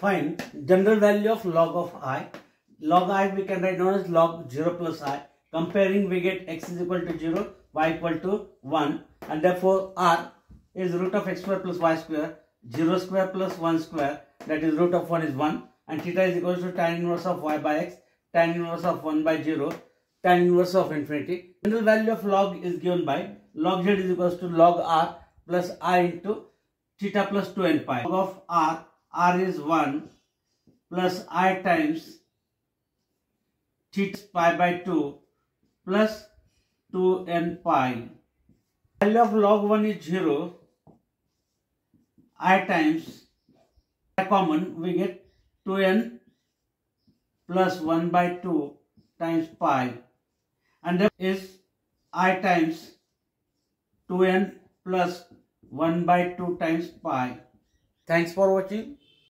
Find general value of log of i. Log i we can write down as log 0 plus i. Comparing we get x is equal to 0, y equal to 1 and therefore r is root of x square plus y square. 0 square plus 1 square that is root of 1 is 1 and theta is equal to tan inverse of y by x, tan inverse of 1 by 0, tan inverse of infinity. General value of log is given by log z is equal to log r plus i into theta plus 2 n pi. Log of r r is 1 plus i times theta pi by 2 plus 2n pi. Value of log 1 is 0. i times common we get 2n plus 1 by 2 times pi and that is i times 2n plus 1 by 2 times pi. Thanks for watching.